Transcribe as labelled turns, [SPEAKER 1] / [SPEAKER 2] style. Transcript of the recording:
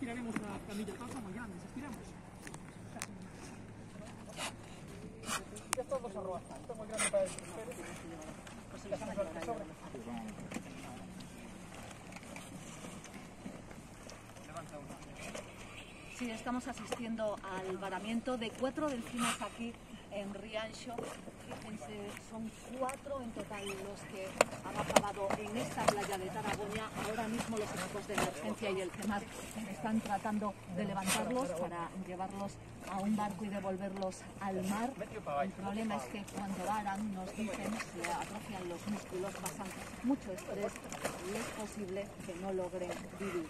[SPEAKER 1] estiraremos la camilla toda muy grande, estiramos. Ya todos arrojan, está muy grande para el Pues se les hace que sobre.
[SPEAKER 2] Sí, estamos asistiendo al varamiento de cuatro delfines aquí en Riancho. Fíjense, son cuatro en total los que de Taragoña. Ahora mismo los equipos de emergencia y el CEMAR están tratando de levantarlos para llevarlos a un barco y devolverlos al mar. El problema es que cuando varan, nos dicen, se atrofian los músculos, pasan mucho estrés y es posible que no logren vivir.